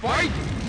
Fight!